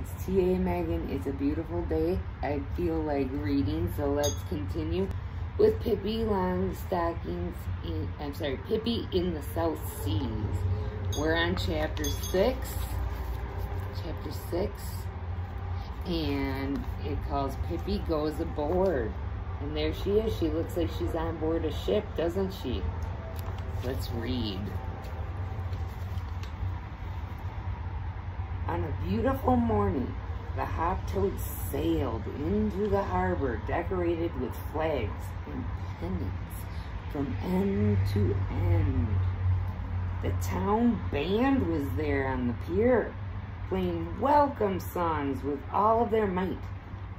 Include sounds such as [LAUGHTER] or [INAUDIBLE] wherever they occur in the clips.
It's TA Megan. It's a beautiful day. I feel like reading, so let's continue with Pippi Longstockings. In, I'm sorry, Pippi in the South Seas. We're on chapter six. Chapter six, and it calls Pippi goes aboard. And there she is. She looks like she's on board a ship, doesn't she? Let's read. On a beautiful morning, the Hop-Toad sailed into the harbor decorated with flags and pennants from end to end. The town band was there on the pier, playing welcome songs with all of their might.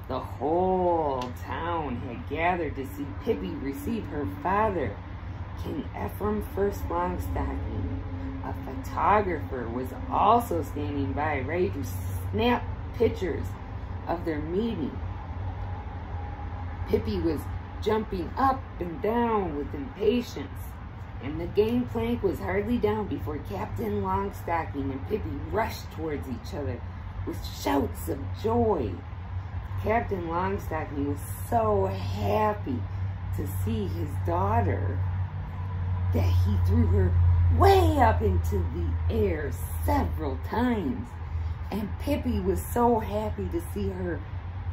The whole town had gathered to see Pippi receive her father, King Ephraim First Longstocking. A photographer was also standing by, ready to snap pictures of their meeting. Pippi was jumping up and down with impatience, and the gangplank was hardly down before Captain Longstocking and Pippi rushed towards each other with shouts of joy. Captain Longstocking was so happy to see his daughter that he threw her way up into the air several times. And Pippi was so happy to see her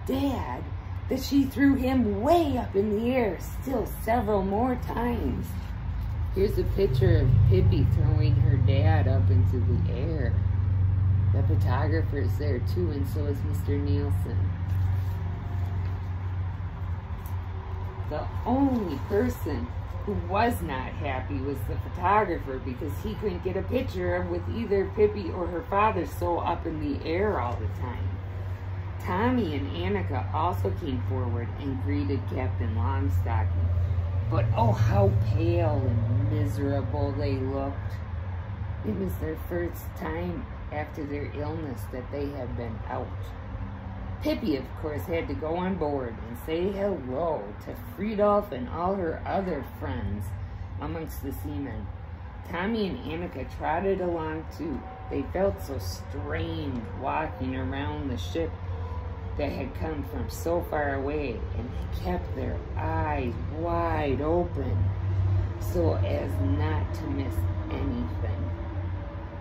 dad that she threw him way up in the air still several more times. Here's a picture of Pippi throwing her dad up into the air. The photographer's there too, and so is Mr. Nielsen. The only person who was not happy was the photographer because he couldn't get a picture with either Pippi or her father so up in the air all the time. Tommy and Annika also came forward and greeted Captain Longstocking. But oh, how pale and miserable they looked. It was their first time after their illness that they had been out. Pippi, of course, had to go on board and say hello to Fridolf and all her other friends amongst the seamen. Tommy and Annika trotted along too. They felt so strange walking around the ship that had come from so far away, and they kept their eyes wide open so as not to miss anything.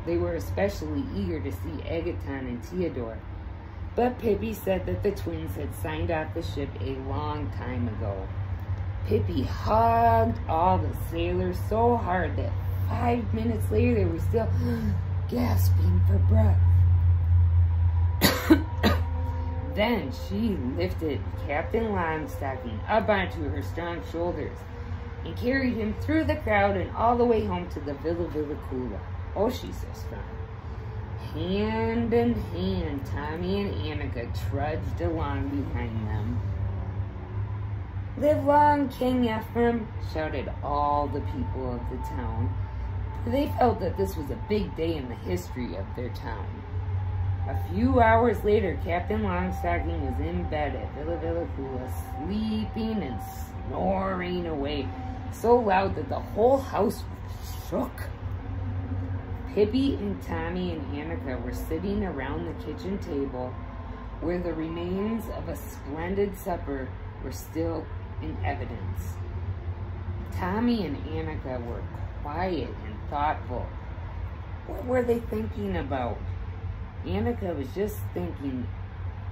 They were especially eager to see Agaton and Theodore, but Pippi said that the twins had signed off the ship a long time ago. Pippi hugged all the sailors so hard that five minutes later they were still [GASPS] gasping for breath. [COUGHS] then she lifted Captain Longstocking up onto her strong shoulders and carried him through the crowd and all the way home to the Villa Villa Kula. Oh, she's so strong. Hand in hand, Tommy and Annika trudged along behind them. Live long, King Ephraim, shouted all the people of the town, they felt that this was a big day in the history of their town. A few hours later, Captain Longstocking was in bed at Villa Villekulla, sleeping and snoring away so loud that the whole house shook. Pippi and Tommy and Annika were sitting around the kitchen table where the remains of a splendid supper were still in evidence. Tommy and Annika were quiet and thoughtful. What were they thinking about? Annika was just thinking,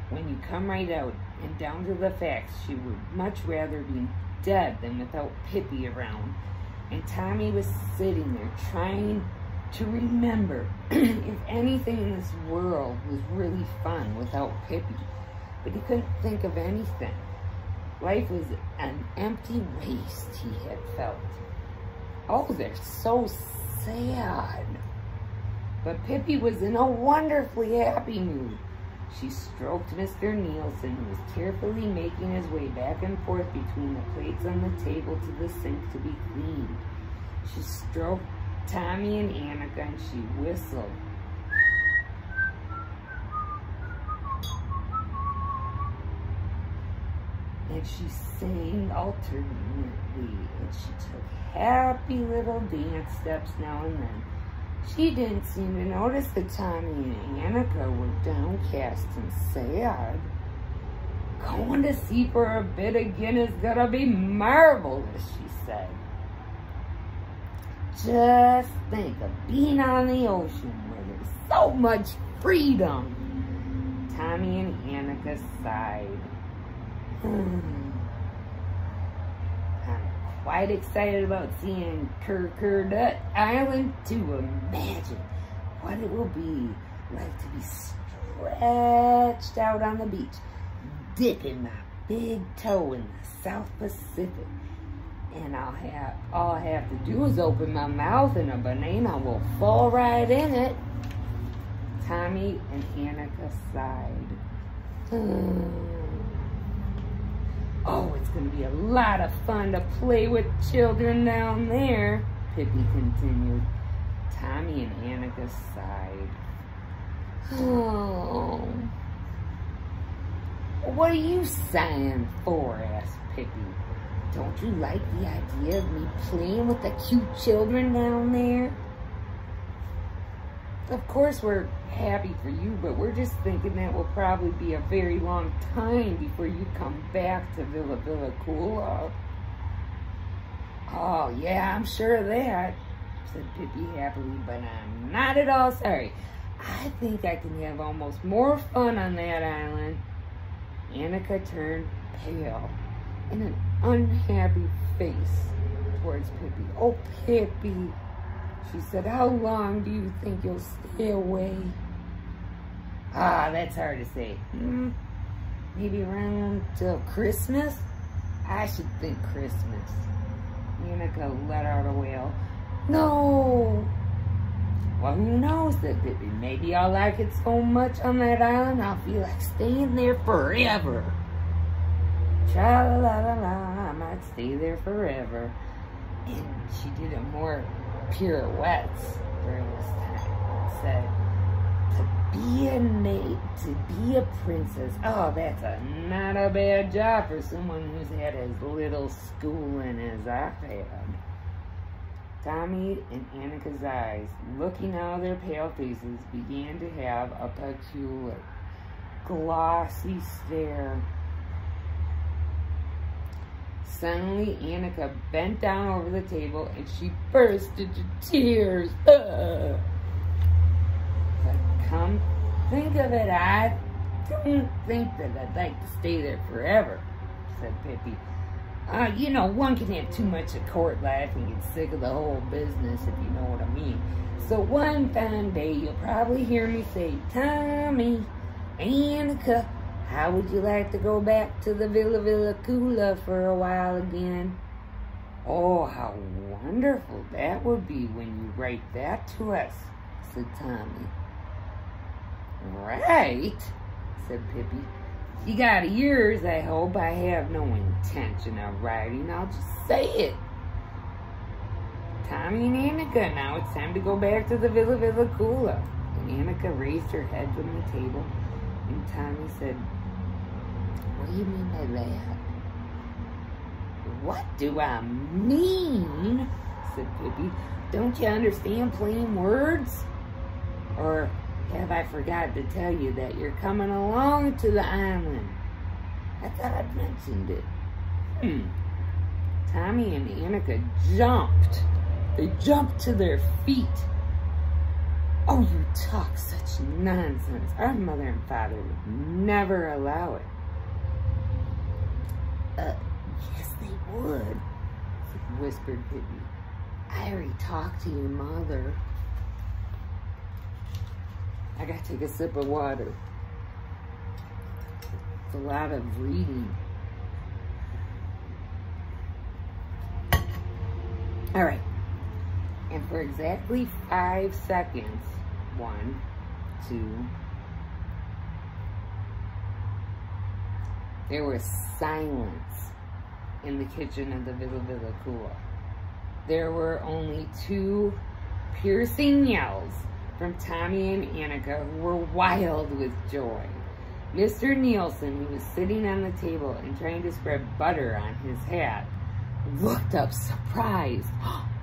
when you come right out and down to the facts, she would much rather be dead than without Pippi around. And Tommy was sitting there trying to remember [CLEARS THROAT] if anything in this world was really fun without Pippi. But he couldn't think of anything. Life was an empty waste, he had felt. Oh, they're so sad. But Pippi was in a wonderfully happy mood. She stroked Mr. Nielsen, who was carefully making his way back and forth between the plates on the table to the sink to be cleaned. She stroked Tommy and Annika, and she whistled. And she sang alternately, and she took happy little dance steps now and then. She didn't seem to notice that Tommy and Annika were downcast and sad. Going to sea for a bit again is gonna be marvelous, she said. Just think of being on the ocean where there's so much freedom. Tommy and Annika sighed. I'm quite excited about seeing Kerkerdut Island to imagine what it will be like to be stretched out on the beach, dipping my big toe in the South Pacific. And I'll have all I have to do is open my mouth and a banana will fall right in it. Tommy and Annika sighed. Oh, it's going to be a lot of fun to play with children down there, Pippi continued. Tommy and Annika sighed. Oh. What are you sighing for? asked Pippi. Don't you like the idea of me playing with the cute children down there? Of course we're happy for you, but we're just thinking that will probably be a very long time before you come back to Villa Villa Kula. Oh, oh, yeah, I'm sure of that, said Pippi happily, but I'm not at all sorry. I think I can have almost more fun on that island. Annika turned pale and an unhappy face towards Pippi. Oh, Pippi, she said, how long do you think you'll stay away? Ah, that's hard to say. Hmm, maybe around till Christmas? I should think Christmas. Annika let out a wail. No! Well, who knows, said Pippi. Maybe I'll like it so much on that island, I'll feel like staying there forever. Tra-la-la-la, I might stay there forever. And she did a more pirouettes during this time. Said, to be a maid, to be a princess, oh, that's a, not a bad job for someone who's had as little schooling as I've had. Tommy and Annika's eyes, looking out of their pale faces, began to have a peculiar, glossy stare. Suddenly, Annika bent down over the table and she burst into tears. [LAUGHS] But come think of it, I don't think that I'd like to stay there forever, said Pippi. Uh, you know, one can have too much of court life and get sick of the whole business, if you know what I mean. So one fine day, you'll probably hear me say, Tommy, Annika, how would you like to go back to the Villa Villa Kula for a while again? Oh, how wonderful that would be when you write that to us, said Tommy. Right, said Pippi. You got yours, I hope. I have no intention of writing. I'll just say it. Tommy and Annika, now it's time to go back to the Villa Villa Kula. And Annika raised her head from the table, and Tommy said, What do you mean by that? What do I mean? said Pippi. Don't you understand plain words? Or have I forgot to tell you that you're coming along to the island? I thought I'd mentioned it. Hmm. Tommy and Annika jumped. They jumped to their feet. Oh, you talk such nonsense. Our mother and father would never allow it. Uh, yes, they would, whispered Pippi. I already talked to your mother. I gotta take a sip of water. It's a lot of reading. All right. And for exactly five seconds, one, two, there was silence in the kitchen of the Villa Villa Kula. There were only two piercing yells from Tommy and Annika who were wild with joy. Mr. Nielsen, who was sitting on the table and trying to spread butter on his hat, looked up surprised. [GASPS]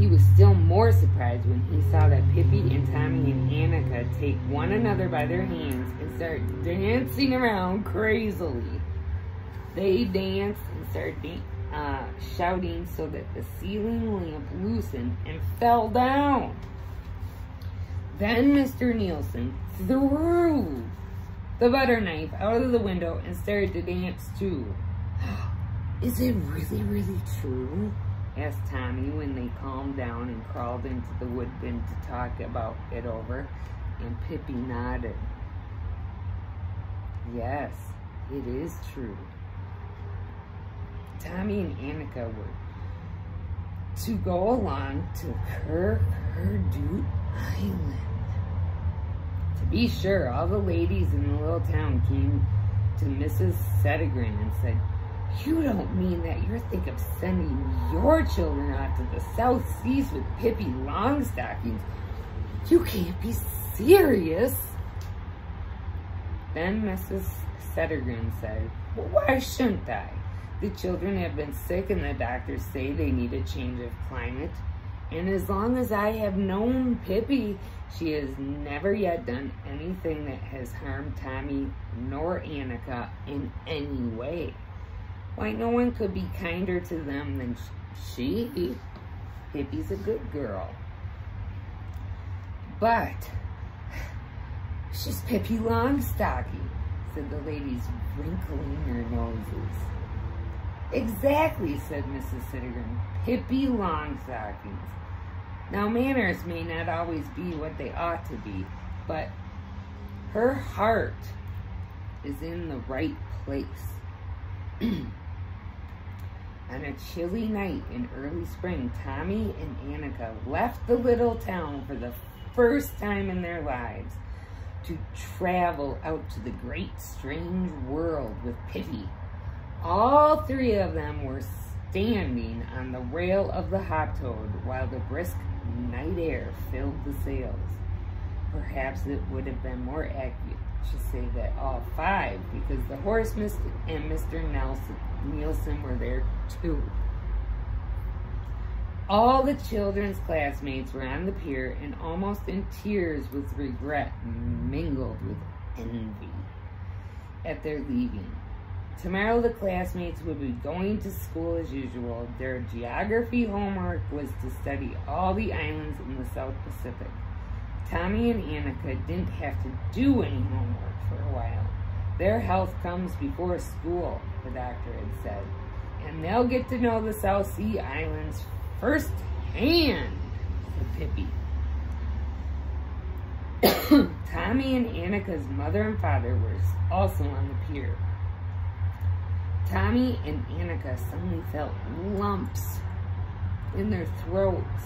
He was still more surprised when he saw that Pippi and Tommy and Annika take one another by their hands and start dancing around crazily. They danced and started uh, shouting so that the ceiling lamp loosened and fell down. Then Mr. Nielsen threw the butter knife out of the window and started to dance too. [GASPS] Is it really, really true? Asked Tommy when they calmed down and crawled into the wood bin to talk about it over, and Pippi nodded. Yes, it is true. Tommy and Annika were to go along to Kirkerdute Island. To be sure, all the ladies in the little town came to Mrs. Settergren and said, you don't mean that you're thinking of sending your children out to the South Seas with Pippi Longstockings. You can't be serious. Then Mrs. Settergren said, well, why shouldn't I? The children have been sick and the doctors say they need a change of climate. And as long as I have known Pippi, she has never yet done anything that has harmed Tommy nor Annika in any way. Why, no one could be kinder to them than she. Pippi's a good girl. But, she's Pippi Longstocking, said the ladies, wrinkling their noses. Exactly, said Mrs. Settergren. Pippi Longstockings. Now, manners may not always be what they ought to be, but her heart is in the right place. [CLEARS THROAT] On a chilly night in early spring, Tommy and Annika left the little town for the first time in their lives to travel out to the great strange world with Pippi. All three of them were standing on the rail of the Hoptoad while the brisk night air filled the sails. Perhaps it would have been more accurate to say that all five, because the horse and Mr. Nelson, Nielsen were there too. All the children's classmates were on the pier and almost in tears with regret mingled with envy at their leaving. Tomorrow the classmates would be going to school as usual. Their geography homework was to study all the islands in the South Pacific. Tommy and Annika didn't have to do any homework for a while. Their health comes before school, the doctor had said, and they'll get to know the South Sea Islands firsthand, said Pippi. [COUGHS] Tommy and Annika's mother and father were also on the pier. Tommy and Annika suddenly felt lumps in their throats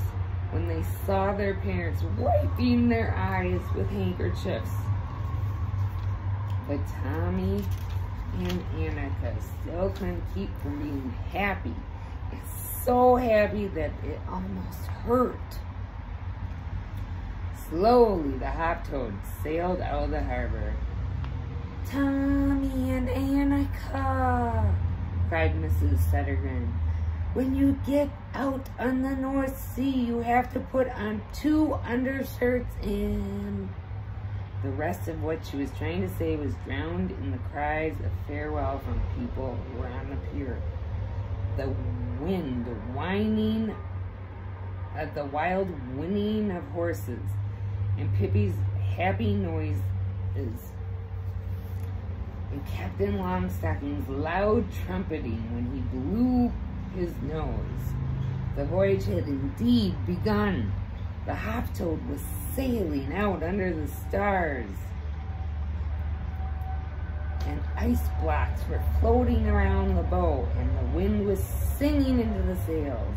when they saw their parents wiping their eyes with handkerchiefs. But Tommy and Annika still couldn't keep from being happy. It's so happy that it almost hurt. Slowly, the hop toad sailed out of the harbor. Tommy and Annika, cried Mrs. Settergren. When you get out on the North Sea, you have to put on two undershirts and... The rest of what she was trying to say was drowned in the cries of farewell from people who were on the pier. The wind whining at the wild whinnying of horses and Pippi's happy noises and Captain Longstocking's loud trumpeting when he blew his nose. The voyage had indeed begun. The Hoptoad was sailing out under the stars. And ice blocks were floating around the boat, and the wind was singing into the sails.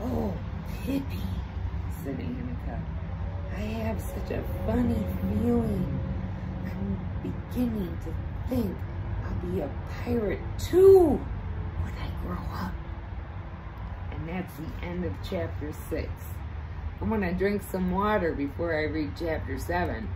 Oh, Pippi, said Annika. I have such a funny feeling. I'm beginning to think I'll be a pirate too grow up. And that's the end of chapter six. I'm to drink some water before I read chapter seven.